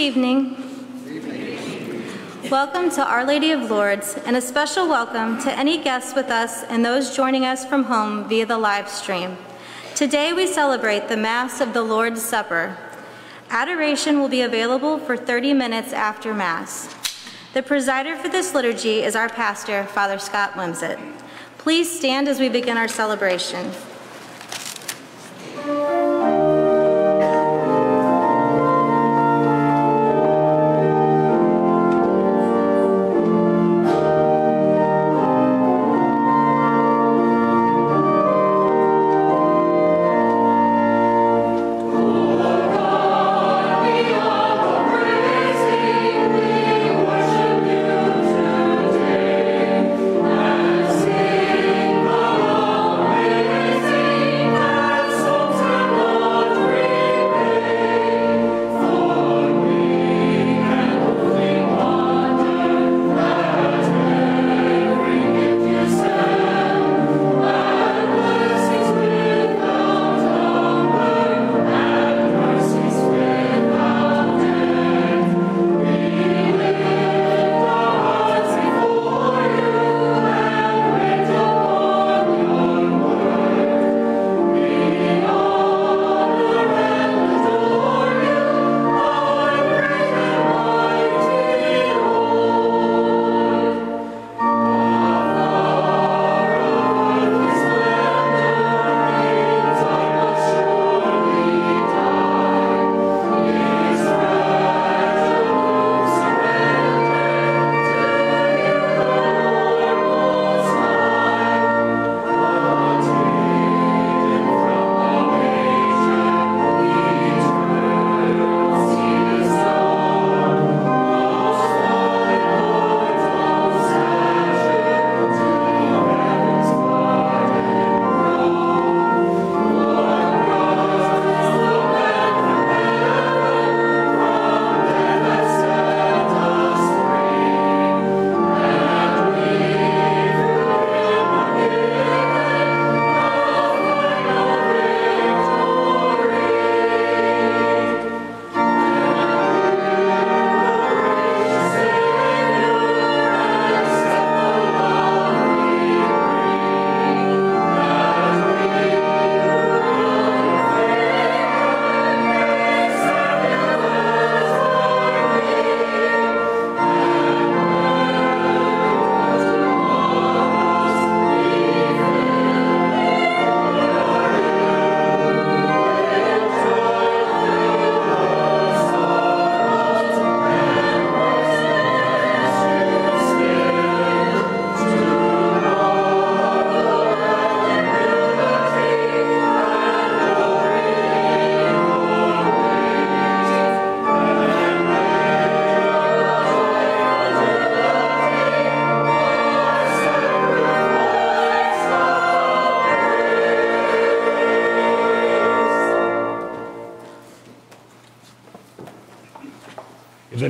Evening. Welcome to Our Lady of Lourdes, and a special welcome to any guests with us and those joining us from home via the live stream. Today we celebrate the Mass of the Lord's Supper. Adoration will be available for 30 minutes after Mass. The presider for this liturgy is our pastor, Father Scott Wimsett. Please stand as we begin our celebration.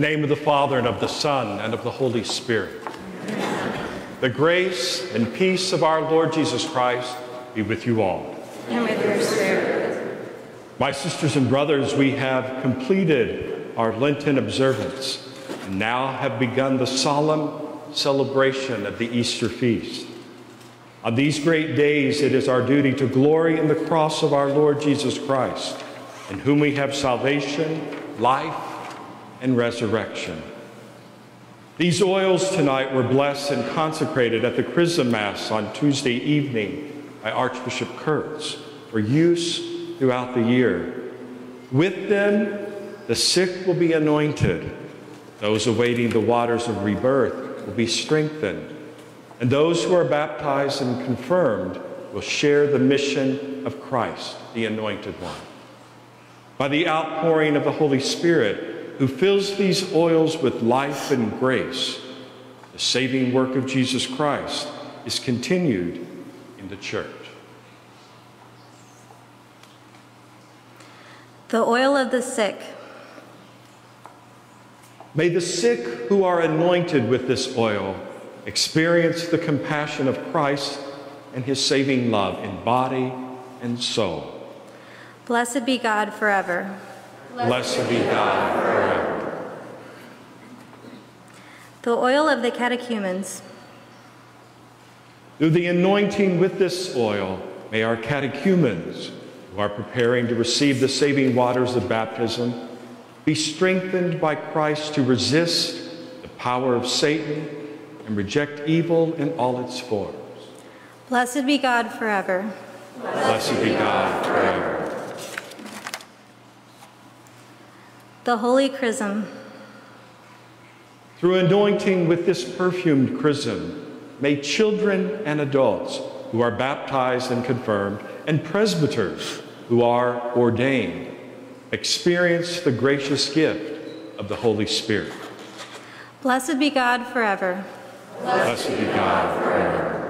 Name of the Father, and of the Son, and of the Holy Spirit. The grace and peace of our Lord Jesus Christ be with you all. And with your spirit. My sisters and brothers, we have completed our Lenten observance and now have begun the solemn celebration of the Easter feast. On these great days, it is our duty to glory in the cross of our Lord Jesus Christ, in whom we have salvation, life, and resurrection. These oils tonight were blessed and consecrated at the Chrism Mass on Tuesday evening by Archbishop Kurtz for use throughout the year. With them, the sick will be anointed, those awaiting the waters of rebirth will be strengthened, and those who are baptized and confirmed will share the mission of Christ, the Anointed One. By the outpouring of the Holy Spirit, who fills these oils with life and grace, the saving work of Jesus Christ is continued in the church. The oil of the sick. May the sick who are anointed with this oil experience the compassion of Christ and his saving love in body and soul. Blessed be God forever. Blessed be God forever. The oil of the catechumens. Through the anointing with this oil, may our catechumens, who are preparing to receive the saving waters of baptism, be strengthened by Christ to resist the power of Satan and reject evil in all its forms. Blessed be God forever. Blessed be God forever. The Holy Chrism. Through anointing with this perfumed chrism, may children and adults who are baptized and confirmed, and presbyters who are ordained, experience the gracious gift of the Holy Spirit. Blessed be God forever. Blessed be God forever.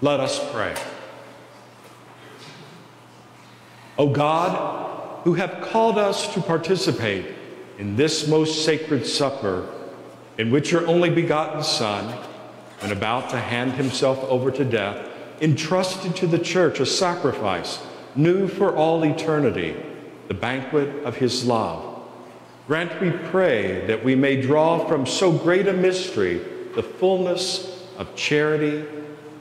Let us pray. O God, who have called us to participate in this most sacred supper, in which your only begotten Son, when about to hand himself over to death, entrusted to the church a sacrifice new for all eternity, the banquet of his love. Grant, we pray, that we may draw from so great a mystery the fullness of charity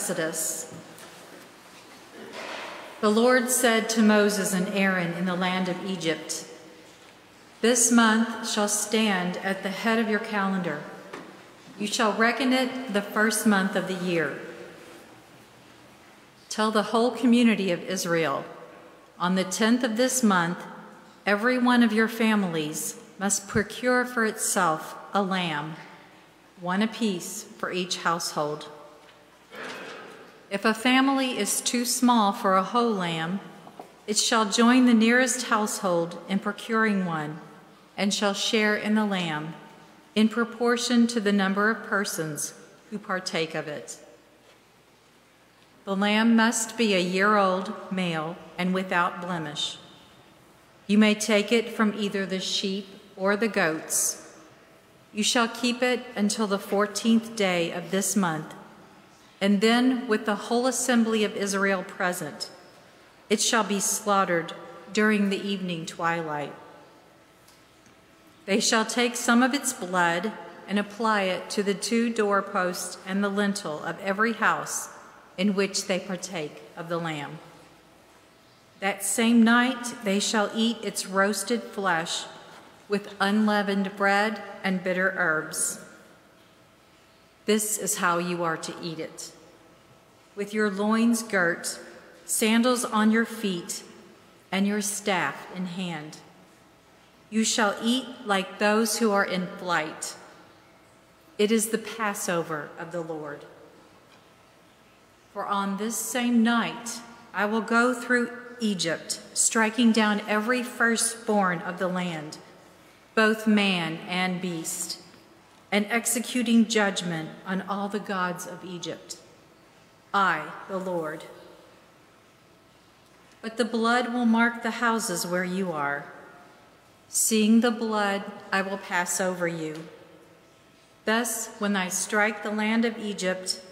Exodus. The Lord said to Moses and Aaron in the land of Egypt, This month shall stand at the head of your calendar. You shall reckon it the first month of the year. Tell the whole community of Israel, on the tenth of this month, every one of your families must procure for itself a lamb one apiece for each household. If a family is too small for a whole lamb, it shall join the nearest household in procuring one and shall share in the lamb in proportion to the number of persons who partake of it. The lamb must be a year old, male, and without blemish. You may take it from either the sheep or the goats you shall keep it until the fourteenth day of this month, and then with the whole assembly of Israel present, it shall be slaughtered during the evening twilight. They shall take some of its blood and apply it to the two doorposts and the lintel of every house in which they partake of the lamb. That same night they shall eat its roasted flesh with unleavened bread and bitter herbs. This is how you are to eat it. With your loins girt, sandals on your feet, and your staff in hand. You shall eat like those who are in flight. It is the Passover of the Lord. For on this same night I will go through Egypt, striking down every firstborn of the land both man and beast, and executing judgment on all the gods of Egypt. I, the Lord. But the blood will mark the houses where you are. Seeing the blood, I will pass over you. Thus, when I strike the land of Egypt,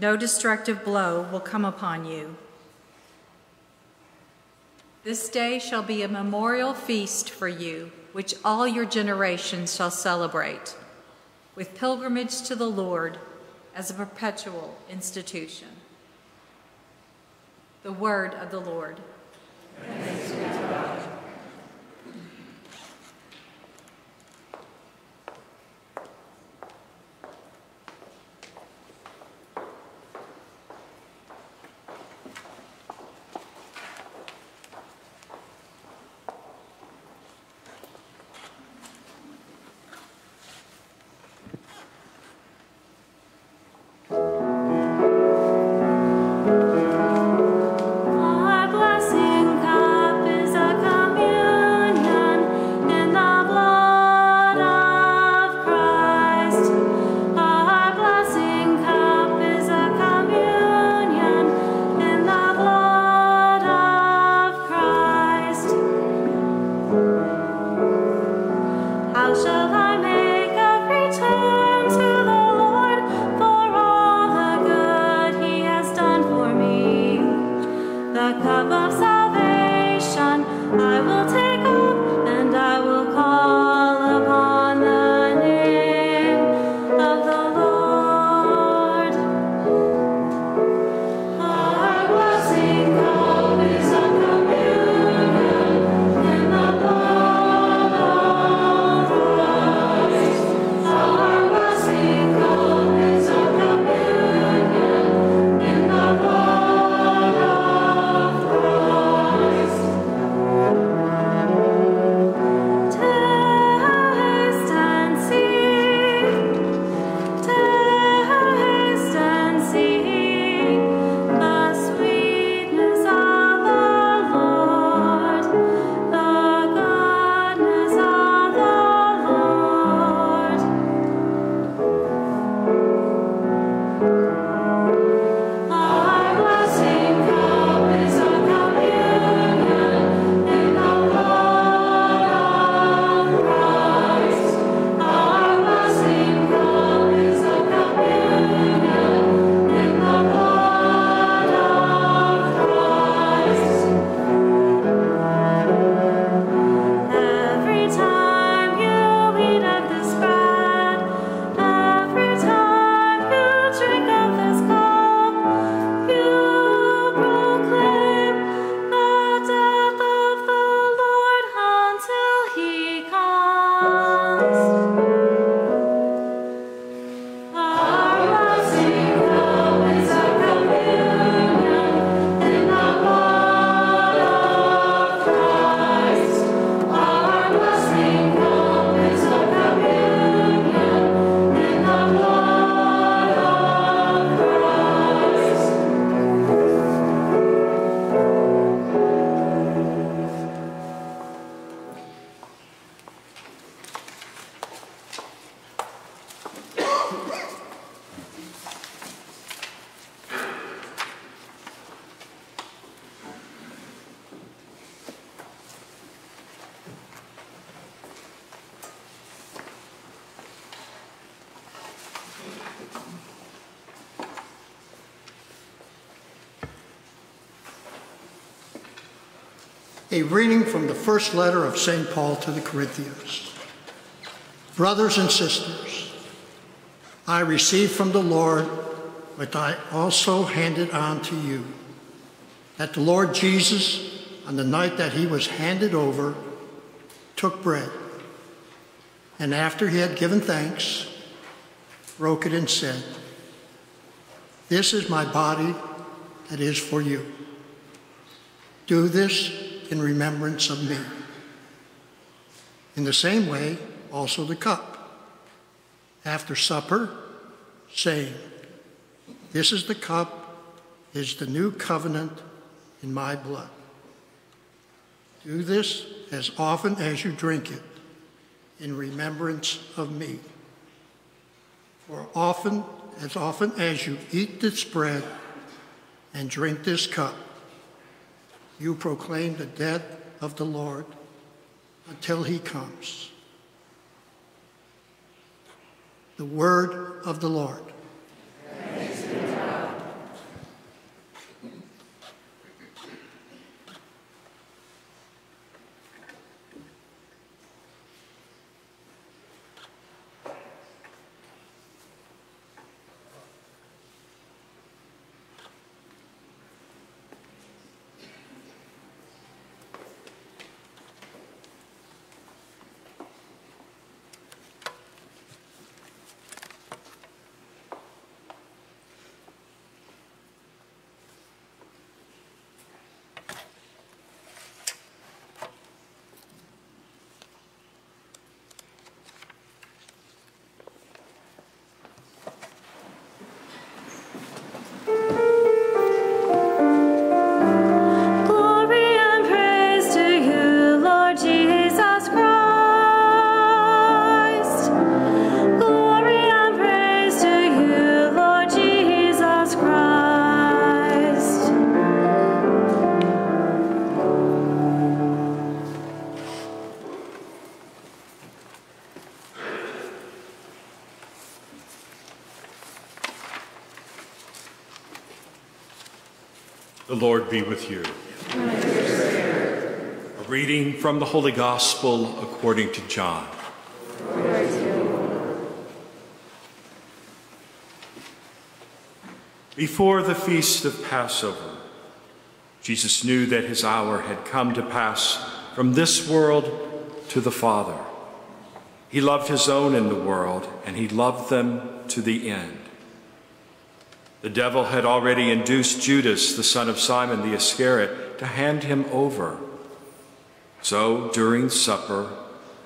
no destructive blow will come upon you. This day shall be a memorial feast for you which all your generations shall celebrate, with pilgrimage to the Lord as a perpetual institution. The word of the Lord. A reading from the first letter of St. Paul to the Corinthians. Brothers and sisters, I received from the Lord what I also handed on to you that the Lord Jesus, on the night that he was handed over, took bread, and after he had given thanks, broke it and said, This is my body that is for you. Do this in remembrance of me. In the same way, also the cup. After supper, saying, This is the cup, is the new covenant in my blood. Do this as often as you drink it in remembrance of me. For often, as often as you eat this bread and drink this cup, you proclaim the death of the Lord until he comes. The word of the Lord. With you. A reading from the Holy Gospel according to John. Before the feast of Passover, Jesus knew that his hour had come to pass from this world to the Father. He loved his own in the world, and he loved them to the end. The devil had already induced Judas, the son of Simon the Iscariot, to hand him over. So, during supper,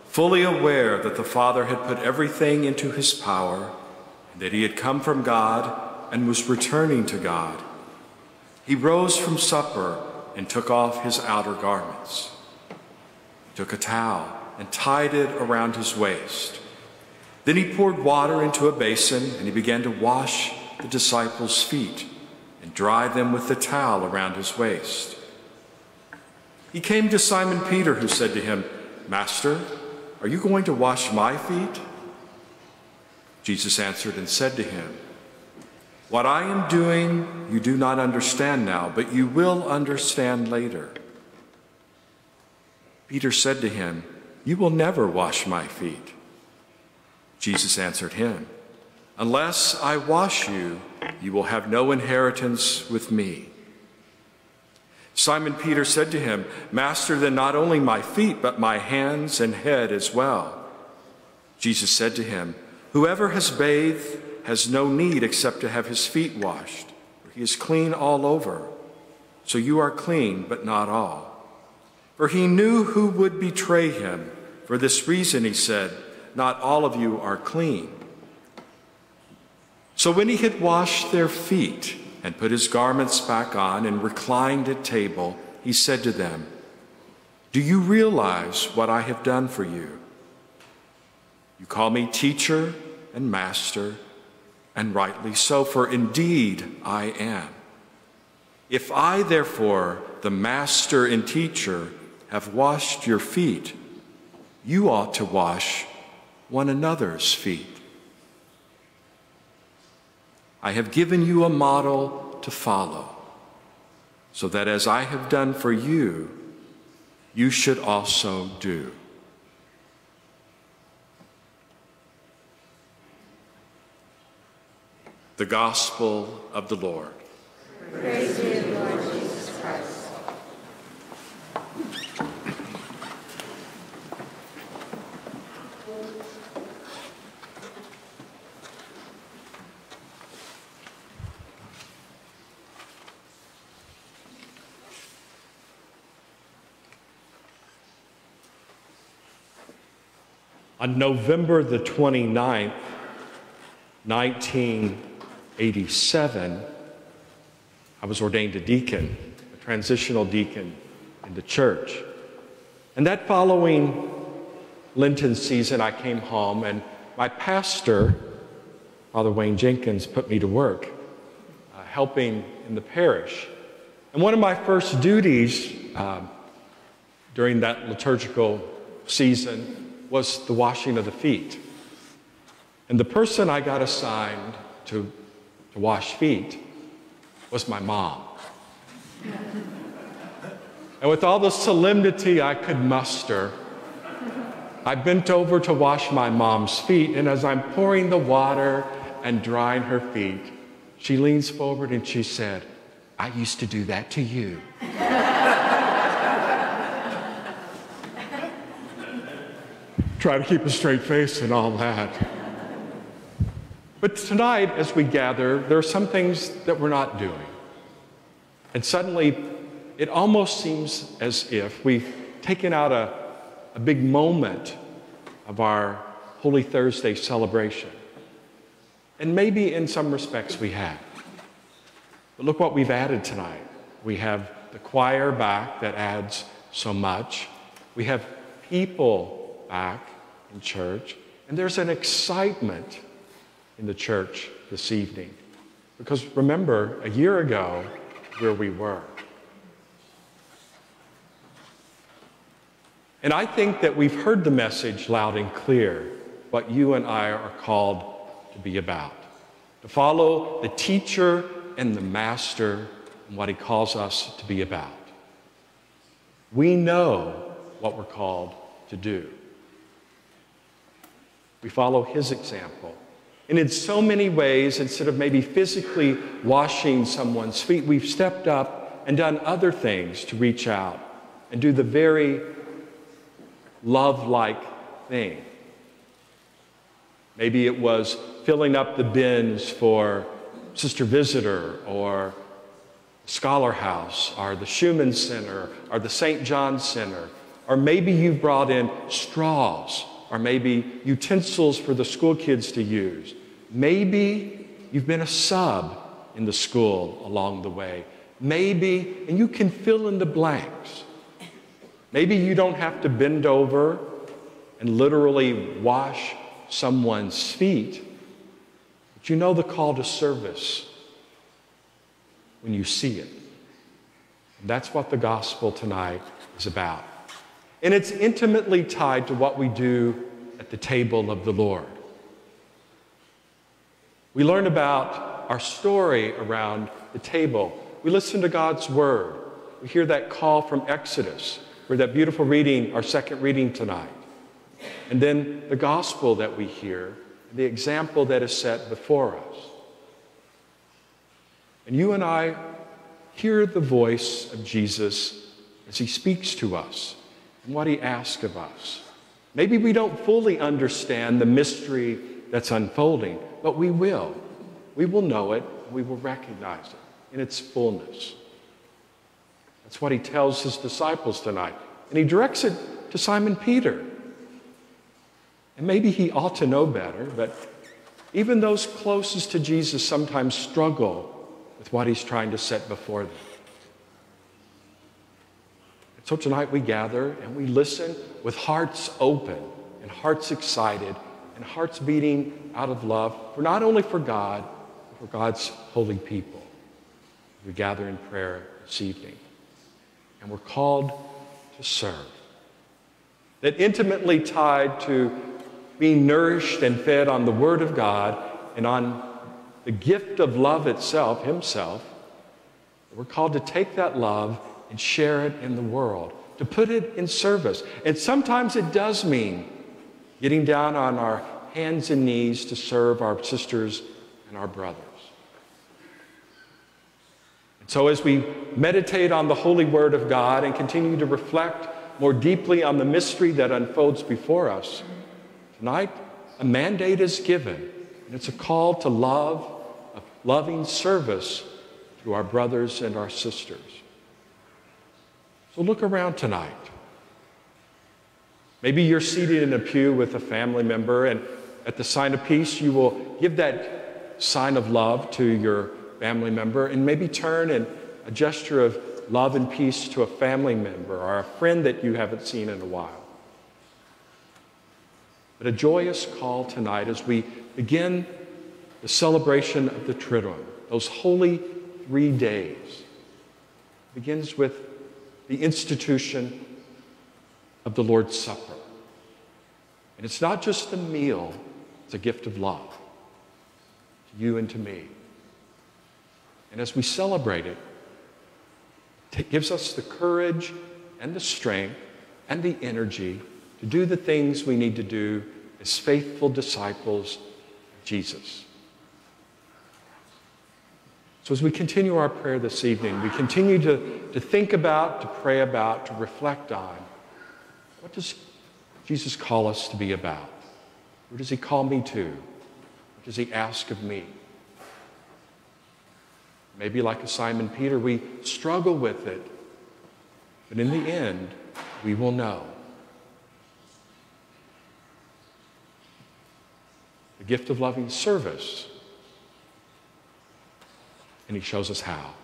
fully aware that the Father had put everything into his power, that he had come from God and was returning to God, he rose from supper and took off his outer garments. He took a towel and tied it around his waist. Then he poured water into a basin and he began to wash the disciples' feet and dry them with the towel around his waist. He came to Simon Peter, who said to him, Master, are you going to wash my feet? Jesus answered and said to him, What I am doing you do not understand now, but you will understand later. Peter said to him, You will never wash my feet. Jesus answered him, Unless I wash you, you will have no inheritance with me. Simon Peter said to him, Master, then not only my feet, but my hands and head as well. Jesus said to him, Whoever has bathed has no need except to have his feet washed, he is clean all over. So you are clean, but not all. For he knew who would betray him. For this reason, he said, Not all of you are clean. So when he had washed their feet and put his garments back on and reclined at table, he said to them, Do you realize what I have done for you? You call me teacher and master, and rightly so, for indeed I am. If I, therefore, the master and teacher, have washed your feet, you ought to wash one another's feet. I have given you a model to follow, so that as I have done for you, you should also do. The Gospel of the Lord. Praise you, Lord Jesus Christ. On November the 29th, 1987, I was ordained a deacon, a transitional deacon in the church. And that following Lenten season, I came home and my pastor, Father Wayne Jenkins, put me to work uh, helping in the parish. And one of my first duties um, during that liturgical season was the washing of the feet. And the person I got assigned to, to wash feet was my mom. and with all the solemnity I could muster, I bent over to wash my mom's feet, and as I'm pouring the water and drying her feet, she leans forward and she said, I used to do that to you. Try to keep a straight face and all that. But tonight, as we gather, there are some things that we're not doing. And suddenly, it almost seems as if we've taken out a, a big moment of our Holy Thursday celebration. And maybe in some respects we have. But look what we've added tonight. We have the choir back that adds so much. We have people back in church. And there's an excitement in the church this evening. Because remember, a year ago, where we were. And I think that we've heard the message loud and clear what you and I are called to be about to follow the teacher and the master and what he calls us to be about. We know what we're called to do. We follow his example. And in so many ways, instead of maybe physically washing someone's feet, we've stepped up and done other things to reach out and do the very love like thing. Maybe it was filling up the bins for Sister Visitor or Scholar House or the Schumann Center or the St. John Center. Or maybe you brought in straws or maybe utensils for the school kids to use. Maybe you've been a sub in the school along the way. Maybe, and you can fill in the blanks. Maybe you don't have to bend over and literally wash someone's feet, but you know the call to service when you see it. And that's what the gospel tonight is about. And it's intimately tied to what we do at the table of the Lord. We learn about our story around the table. We listen to God's word. We hear that call from Exodus, or that beautiful reading, our second reading tonight. And then the gospel that we hear, the example that is set before us. And you and I hear the voice of Jesus as he speaks to us and what he asks of us. Maybe we don't fully understand the mystery that's unfolding, but we will. We will know it, we will recognize it in its fullness. That's what he tells his disciples tonight. And he directs it to Simon Peter. And maybe he ought to know better, but even those closest to Jesus sometimes struggle with what he's trying to set before them. So tonight we gather and we listen with hearts open and hearts excited and hearts beating out of love for not only for God, but for God's holy people. We gather in prayer this evening. And we're called to serve. That intimately tied to being nourished and fed on the Word of God and on the gift of love itself, Himself, we're called to take that love and share it in the world to put it in service. And sometimes it does mean getting down on our hands and knees to serve our sisters and our brothers. And so, as we meditate on the holy word of God and continue to reflect more deeply on the mystery that unfolds before us, tonight a mandate is given, and it's a call to love, a loving service to our brothers and our sisters. So look around tonight. Maybe you're seated in a pew with a family member, and at the sign of peace, you will give that sign of love to your family member and maybe turn and a gesture of love and peace to a family member or a friend that you haven't seen in a while. But a joyous call tonight as we begin the celebration of the Triduum, those holy three days, begins with the institution of the Lord's Supper. And it's not just a meal, it's a gift of love to you and to me. And as we celebrate it, it gives us the courage and the strength and the energy to do the things we need to do as faithful disciples of Jesus. So, as we continue our prayer this evening, we continue to, to think about, to pray about, to reflect on what does Jesus call us to be about? What does he call me to? What does he ask of me? Maybe, like a Simon Peter, we struggle with it, but in the end, we will know. The gift of loving service, and he shows us how.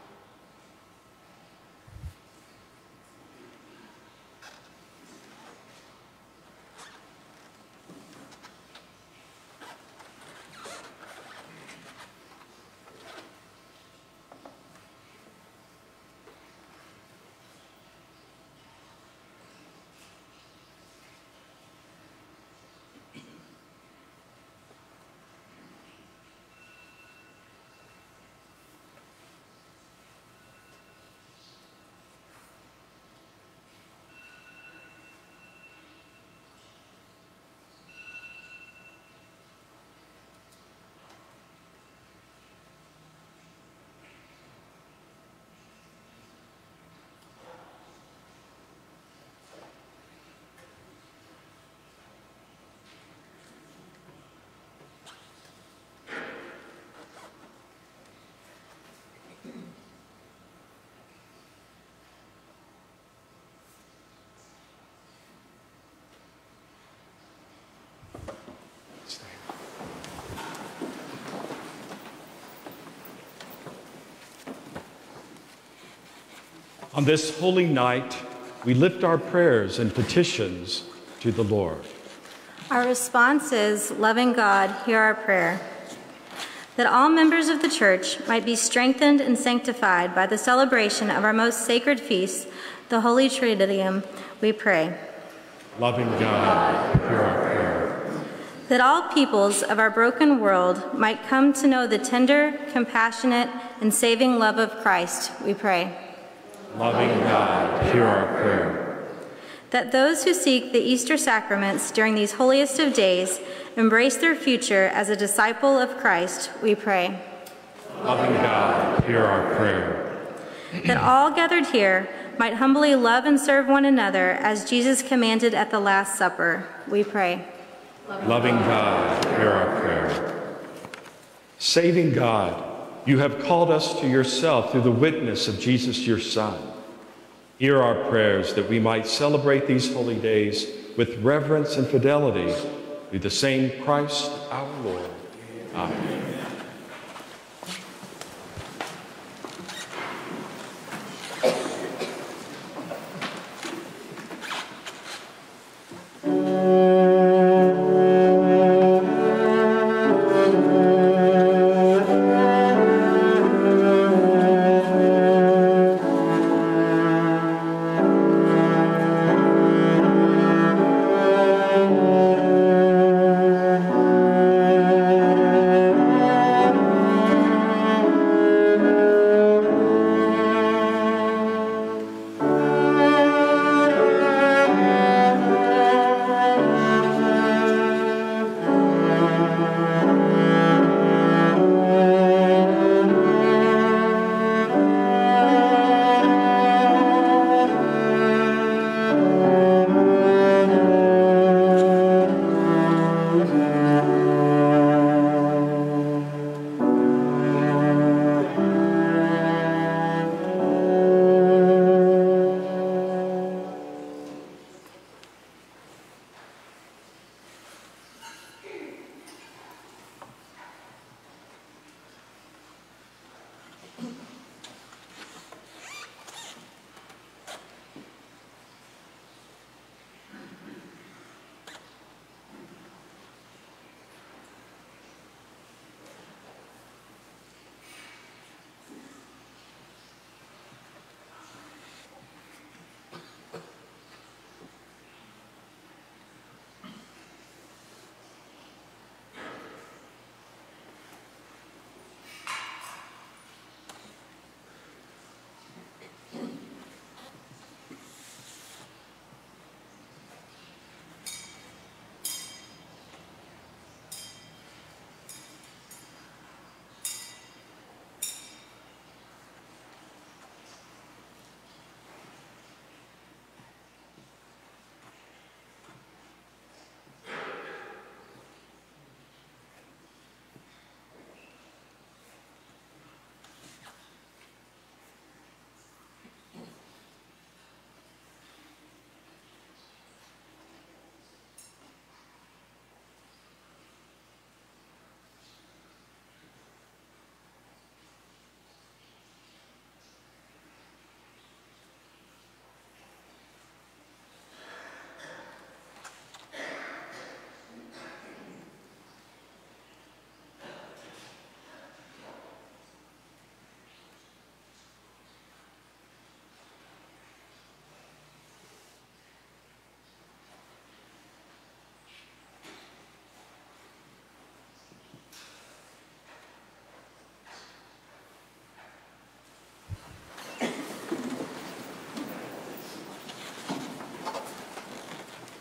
On this holy night, we lift our prayers and petitions to the Lord. Our response is Loving God, hear our prayer. That all members of the church might be strengthened and sanctified by the celebration of our most sacred feast, the Holy Triduum, we pray. Loving God, hear our prayer. That all peoples of our broken world might come to know the tender, compassionate, and saving love of Christ, we pray. Loving God, hear our prayer. That those who seek the Easter sacraments during these holiest of days embrace their future as a disciple of Christ, we pray. Loving God, hear our prayer. That all gathered here might humbly love and serve one another as Jesus commanded at the Last Supper, we pray. Loving God, hear our prayer. Saving God, you have called us to yourself through the witness of Jesus, your Son. Hear our prayers that we might celebrate these holy days with reverence and fidelity through the same Christ our Lord. Amen.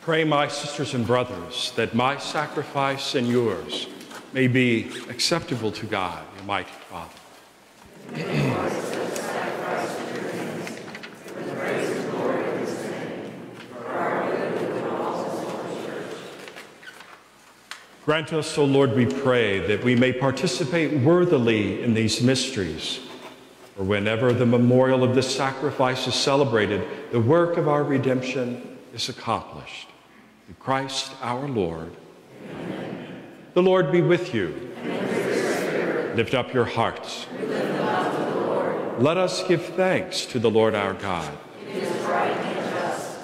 Pray, my sisters and brothers, that my sacrifice and yours may be acceptable to God, Almighty Father. Grant us, O Lord, we pray, that we may participate worthily in these mysteries. For whenever the memorial of this sacrifice is celebrated, the work of our redemption is accomplished. Christ our Lord. Amen. The Lord be with you. Lift up your hearts. Let us give thanks to the Lord our God. It is right and just.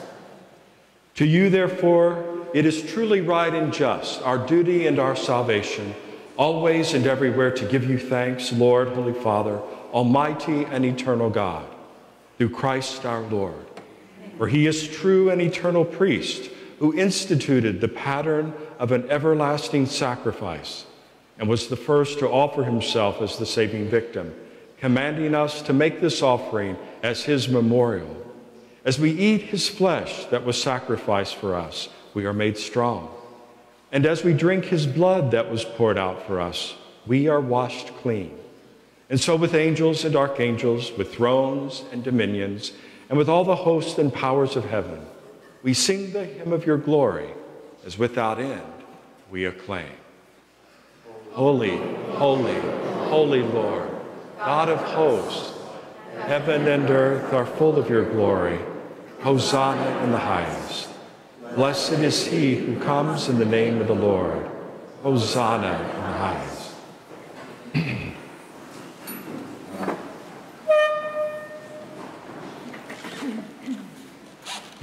To you, therefore, it is truly right and just, our duty and our salvation, always and everywhere to give you thanks, Lord, Holy Father, Almighty and eternal God, through Christ our Lord. For he is true and eternal priest who instituted the pattern of an everlasting sacrifice and was the first to offer himself as the saving victim, commanding us to make this offering as his memorial. As we eat his flesh that was sacrificed for us, we are made strong. And as we drink his blood that was poured out for us, we are washed clean. And so, with angels and archangels, with thrones and dominions, and with all the hosts and powers of heaven, we sing the hymn of your glory, as without end we acclaim. Holy, holy, holy Lord, God of hosts, heaven and earth are full of your glory. Hosanna in the highest. Blessed is he who comes in the name of the Lord. Hosanna in the highest.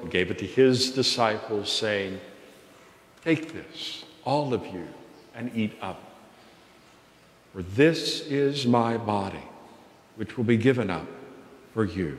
and gave it to his disciples, saying, Take this, all of you, and eat up. For this is my body, which will be given up for you.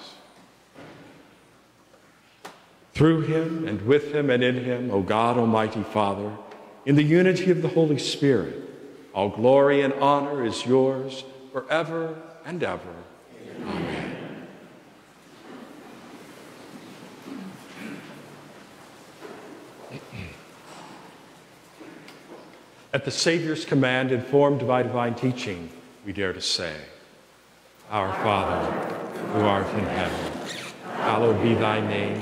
Through him and with him and in him, O God, Almighty Father, in the unity of the Holy Spirit, all glory and honor is yours forever and ever. Amen. At the Savior's command, informed by divine teaching, we dare to say, Our Father, who art in heaven, hallowed be thy name.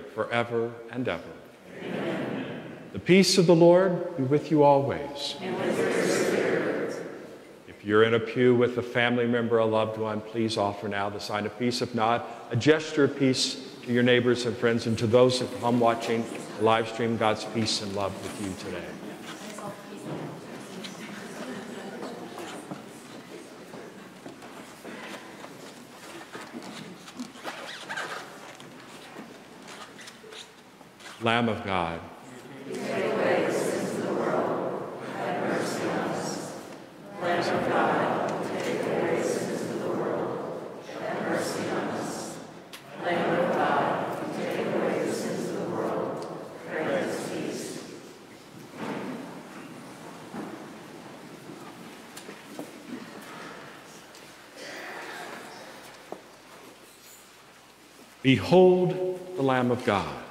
forever and ever. Amen. The peace of the Lord be with you always. With if you're in a pew with a family member, a loved one, please offer now the sign of peace. If not, a gesture of peace to your neighbors and friends and to those at home watching the live stream, God's peace and love with you today. Lamb of God. Take away the sins of the world. Have mercy on us. Lamb of God, take away the sins of the world. Have mercy on us. Lamb of God, take away the sins of the world. Behold the Lamb of God.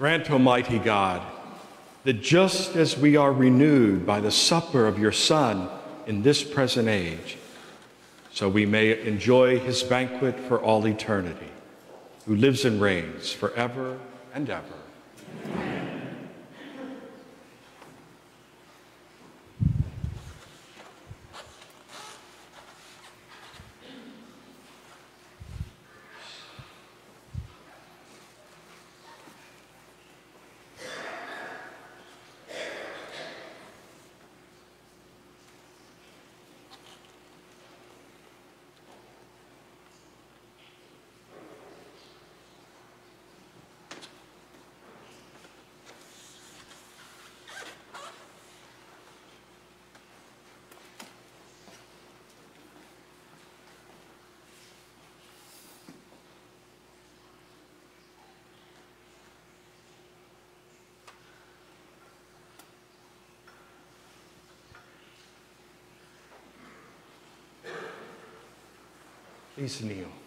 Grant, Almighty God, that just as we are renewed by the supper of your Son in this present age, so we may enjoy his banquet for all eternity, who lives and reigns forever and ever. is nieuw.